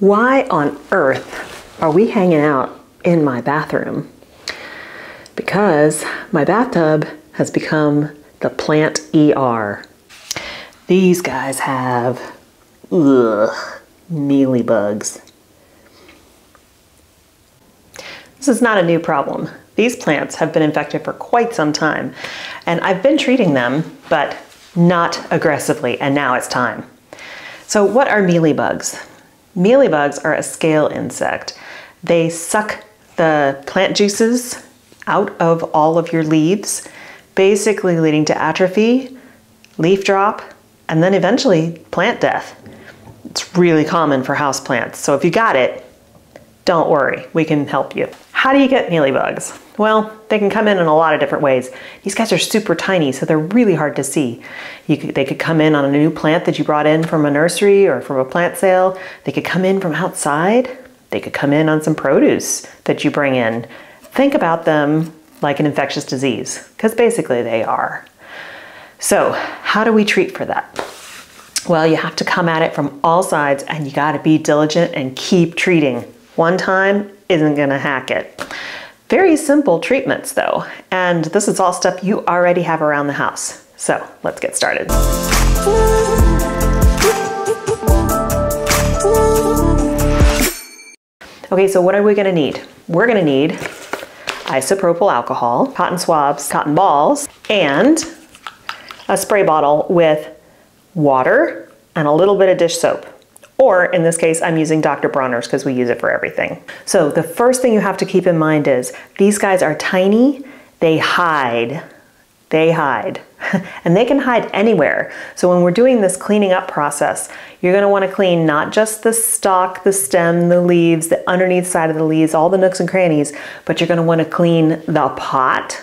Why on earth are we hanging out in my bathroom? Because my bathtub has become the plant ER. These guys have ugh, mealy bugs. This is not a new problem. These plants have been infected for quite some time, and I've been treating them, but not aggressively, and now it's time. So what are mealybugs? Mealybugs are a scale insect. They suck the plant juices out of all of your leaves, basically leading to atrophy, leaf drop, and then eventually plant death. It's really common for houseplants, so if you got it, don't worry, we can help you. How do you get mealybugs? Well, they can come in in a lot of different ways. These guys are super tiny, so they're really hard to see. Could, they could come in on a new plant that you brought in from a nursery or from a plant sale. They could come in from outside. They could come in on some produce that you bring in. Think about them like an infectious disease, because basically they are. So how do we treat for that? Well, you have to come at it from all sides and you gotta be diligent and keep treating. One time isn't gonna hack it. Very simple treatments though, and this is all stuff you already have around the house. So let's get started. Okay, so what are we gonna need? We're gonna need isopropyl alcohol, cotton swabs, cotton balls, and a spray bottle with water and a little bit of dish soap. Or in this case, I'm using Dr. Bronner's because we use it for everything. So the first thing you have to keep in mind is these guys are tiny, they hide, they hide. and they can hide anywhere. So when we're doing this cleaning up process, you're gonna wanna clean not just the stalk, the stem, the leaves, the underneath side of the leaves, all the nooks and crannies, but you're gonna wanna clean the pot,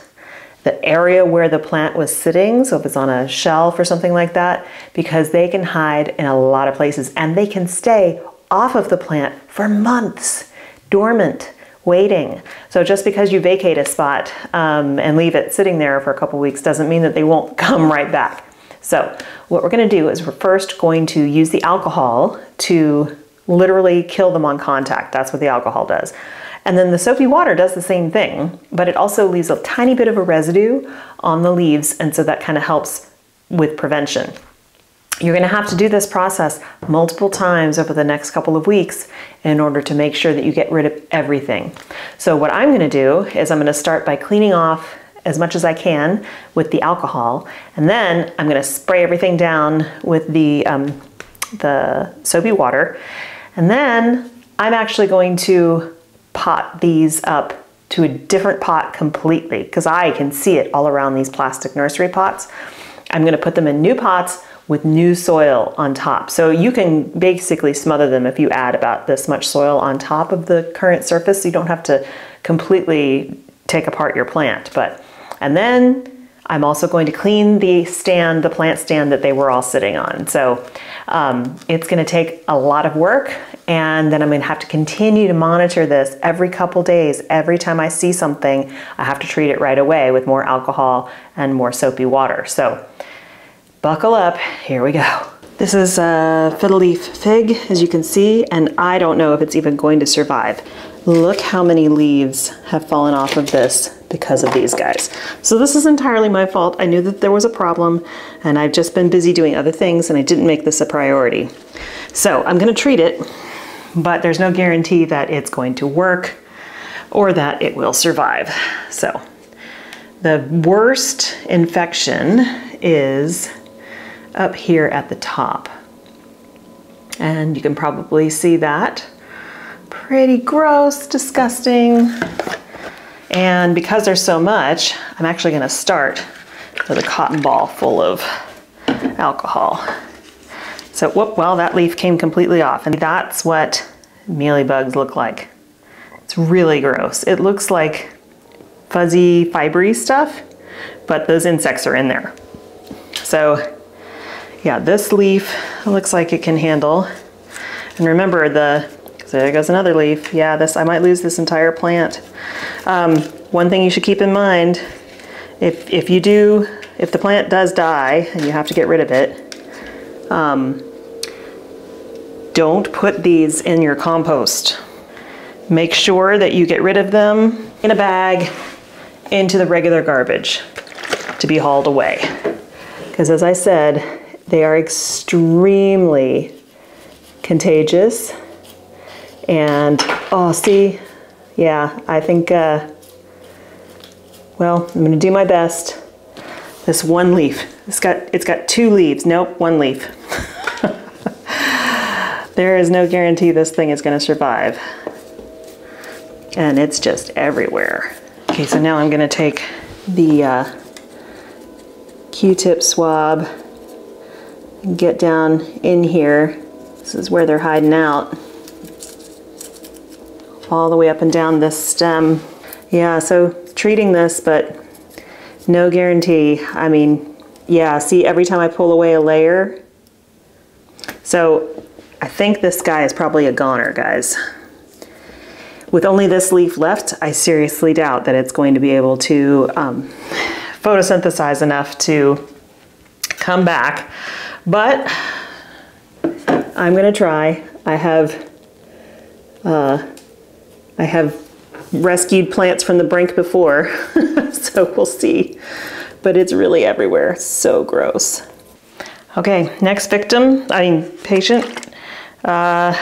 the area where the plant was sitting, so if it's on a shelf or something like that, because they can hide in a lot of places and they can stay off of the plant for months, dormant, waiting. So just because you vacate a spot um, and leave it sitting there for a couple weeks doesn't mean that they won't come right back. So what we're gonna do is we're first going to use the alcohol to literally kill them on contact. That's what the alcohol does. And then the soapy water does the same thing, but it also leaves a tiny bit of a residue on the leaves, and so that kind of helps with prevention. You're going to have to do this process multiple times over the next couple of weeks in order to make sure that you get rid of everything. So what I'm going to do is I'm going to start by cleaning off as much as I can with the alcohol, and then I'm going to spray everything down with the, um, the soapy water, and then I'm actually going to pot these up to a different pot completely because I can see it all around these plastic nursery pots. I'm going to put them in new pots with new soil on top. So you can basically smother them if you add about this much soil on top of the current surface. So you don't have to completely take apart your plant. But And then I'm also going to clean the stand, the plant stand that they were all sitting on. So um, it's gonna take a lot of work and then I'm gonna have to continue to monitor this every couple days. Every time I see something, I have to treat it right away with more alcohol and more soapy water. So buckle up, here we go. This is a fiddle leaf fig, as you can see, and I don't know if it's even going to survive. Look how many leaves have fallen off of this because of these guys. So this is entirely my fault. I knew that there was a problem and I've just been busy doing other things and I didn't make this a priority. So I'm gonna treat it, but there's no guarantee that it's going to work or that it will survive. So the worst infection is up here at the top. And you can probably see that pretty gross, disgusting. And because there's so much, I'm actually gonna start with a cotton ball full of alcohol. So, whoop, well, that leaf came completely off. And that's what mealybugs look like. It's really gross. It looks like fuzzy, fibery stuff, but those insects are in there. So, yeah, this leaf looks like it can handle. And remember, the so there goes another leaf. Yeah, this I might lose this entire plant. Um, one thing you should keep in mind, if, if you do, if the plant does die and you have to get rid of it, um, don't put these in your compost. Make sure that you get rid of them in a bag into the regular garbage to be hauled away. Because as I said, they are extremely contagious. And, oh, see, yeah, I think, uh, well, I'm gonna do my best. This one leaf, it's got, it's got two leaves. Nope, one leaf. There is no guarantee this thing is gonna survive. And it's just everywhere. Okay, so now I'm gonna take the uh, Q-tip swab and get down in here. This is where they're hiding out. All the way up and down this stem. Yeah, so treating this, but no guarantee. I mean, yeah, see every time I pull away a layer. So I think this guy is probably a goner, guys. With only this leaf left, I seriously doubt that it's going to be able to um, photosynthesize enough to come back. But I'm gonna try. I have, uh, I have rescued plants from the brink before, so we'll see. But it's really everywhere, so gross. Okay, next victim, I mean patient. Uh,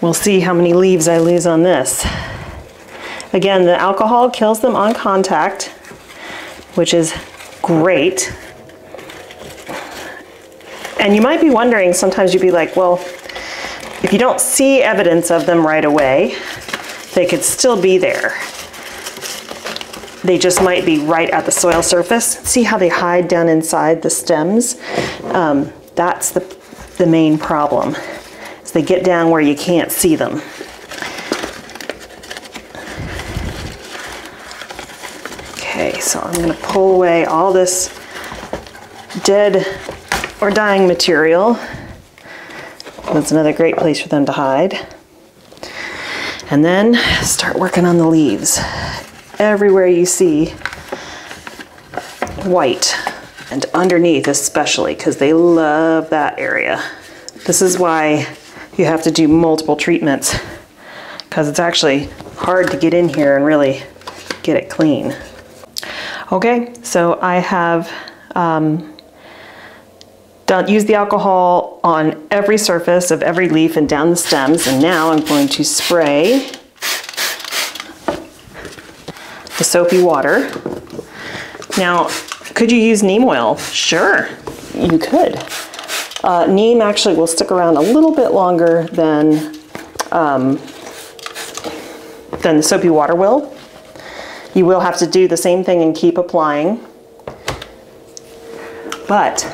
we'll see how many leaves I lose on this. Again, the alcohol kills them on contact, which is great. And you might be wondering, sometimes you'd be like, well, if you don't see evidence of them right away, they could still be there. They just might be right at the soil surface. See how they hide down inside the stems? Um, that's the, the main problem, is they get down where you can't see them. Okay, so I'm gonna pull away all this dead or dying material. That's another great place for them to hide. And then start working on the leaves. Everywhere you see white and underneath especially because they love that area. This is why you have to do multiple treatments because it's actually hard to get in here and really get it clean. Okay, so I have um, done, use the alcohol on every surface of every leaf and down the stems. And now I'm going to spray the soapy water. Now, could you use neem oil? Sure, you could. Uh, neem actually will stick around a little bit longer than, um, than the soapy water will. You will have to do the same thing and keep applying. But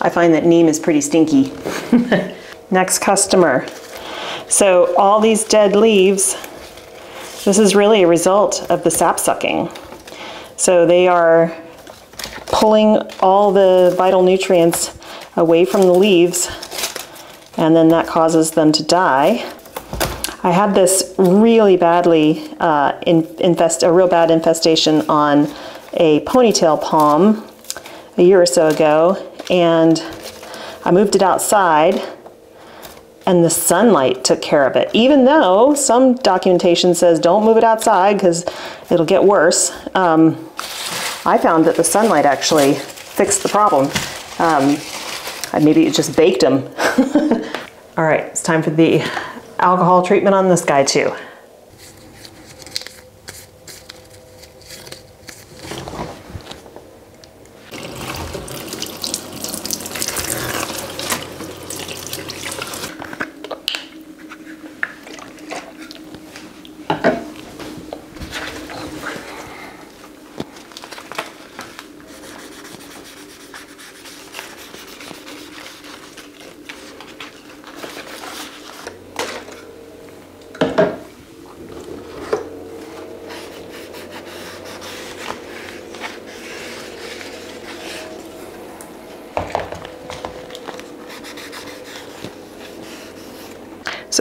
I find that neem is pretty stinky. Next customer. So all these dead leaves, this is really a result of the sap sucking. So they are pulling all the vital nutrients away from the leaves and then that causes them to die. I had this really badly uh, infest, a real bad infestation on a ponytail palm a year or so ago and I moved it outside and the sunlight took care of it. Even though some documentation says don't move it outside because it'll get worse, um, I found that the sunlight actually fixed the problem. Um, maybe it just baked them. All right, it's time for the alcohol treatment on this guy too.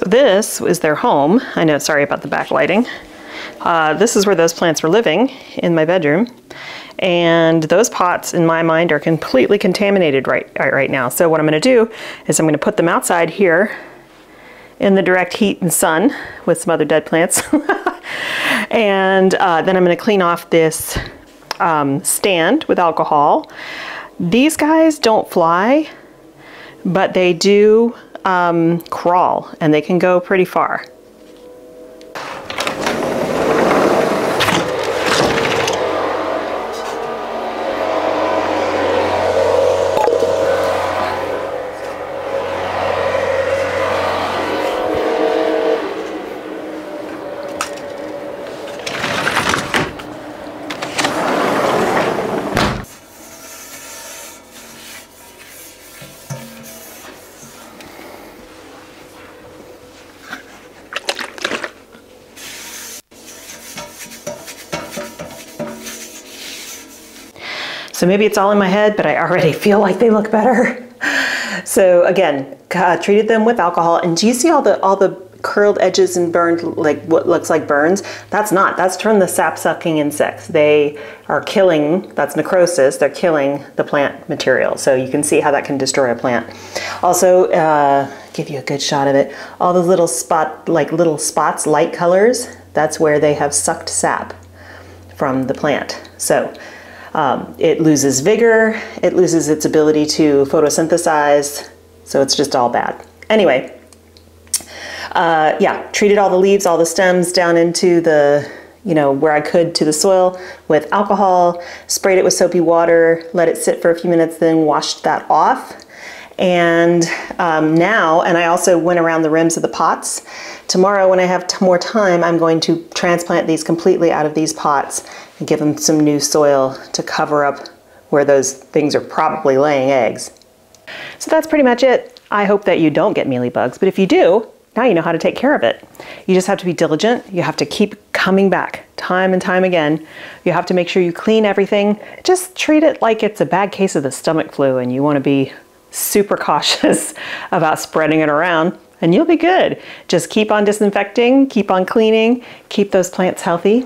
This is their home. I know, sorry about the backlighting. Uh, this is where those plants were living in my bedroom. And those pots, in my mind, are completely contaminated right, right now. So what I'm gonna do is I'm gonna put them outside here in the direct heat and sun with some other dead plants. and uh, then I'm gonna clean off this um, stand with alcohol. These guys don't fly, but they do um, crawl and they can go pretty far. So maybe it's all in my head, but I already feel like they look better. So again, uh, treated them with alcohol. And do you see all the all the curled edges and burned like what looks like burns? That's not. That's from the sap sucking insects. They are killing. That's necrosis. They're killing the plant material. So you can see how that can destroy a plant. Also, uh, give you a good shot of it. All those little spot like little spots, light colors. That's where they have sucked sap from the plant. So um, it loses vigor, it loses its ability to photosynthesize, so it's just all bad. Anyway, uh, yeah, treated all the leaves, all the stems down into the, you know, where I could to the soil with alcohol, sprayed it with soapy water, let it sit for a few minutes, then washed that off. And um, now, and I also went around the rims of the pots. Tomorrow, when I have more time, I'm going to transplant these completely out of these pots and give them some new soil to cover up where those things are probably laying eggs. So that's pretty much it. I hope that you don't get mealy bugs, but if you do, now you know how to take care of it. You just have to be diligent. You have to keep coming back time and time again. You have to make sure you clean everything. Just treat it like it's a bad case of the stomach flu and you want to be super cautious about spreading it around and you'll be good. Just keep on disinfecting, keep on cleaning, keep those plants healthy,